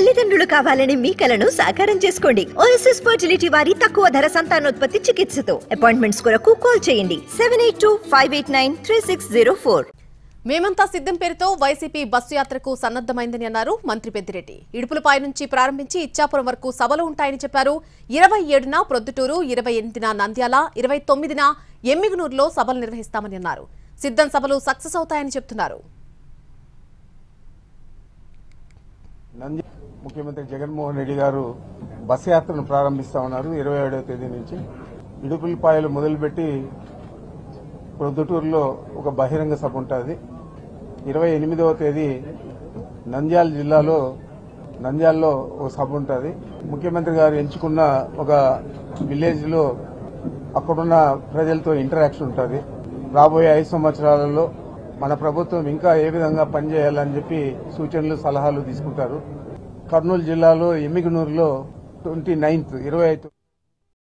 తల్లిదండ్రులు కావాలని మీ కలను సాకారం చేసుకోండి. ఓఎస్ఎస్ ఫర్టిలిటీ వారి తక్కువ ధర సంతానోత్పత్తి చికిత్సతో. అపాయింట్మెంట్స్ కొరకు కాల్ చేయండి. Seven eight two five eight nine three six zero four మేమంతా సిద్ధం పేరుతో వైసీపీ బస్సు యాత్రకు సన్నద్దమైందని అన్నారు మంత్రి పెద్దిరెడ్డి. ఇడుపులపై నుంచి ప్రారంభించి ఇచ్చాపురం వరకు సభలు ఉంటాయని చెప్పారు. ఇరవై ఏడున ప్రొద్దుటూరు ఇరవై ఎనిమిదిన నంద్యాల ఇరవై తొమ్మిదిన ఎమ్మిగనూరులో సభలు నిర్వహిస్తామని అన్నారు. సిద్ధం సభలు సక్సెస్ అవుతాయని చెప్తున్నారు. నంద్య ముఖ్యమంత్రి జగన్మోహన్ రెడ్డి గారు బస్ యాత్రను ప్రారంభిస్తా ఉన్నారు. ఇరవై ఏడవ తేదీ నుంచి ఇడుపులపాయలు మొదలుపెట్టి ప్రొద్దుటూరులో ఒక బహిరంగ సభ ఉంటుంది. ఇరవై ఎనిమిదవ తేదీ నంద్యాల జిల్లాలో నంద్యాలలో ఒక సభ ఉంటుంది. ముఖ్యమంత్రి గారు ఎంచుకున్న ఒక విలేజ్లో అక్కడున్న ప్రజలతో ఇంటరాక్షన్ ఉంటుంది. రాబోయే ఐదు సంవత్సరాలలో మన ప్రభుత్వం ఇంకా ఏ విధంగా పనిచేయాలని చెప్పి సూచనలు సలహాలు తీసుకుంటారు. కర్నూలు జిల్లాలో ఎమ్మిగనూరులో ట్వంటీ నైన్త్ ఇరవై ఐదు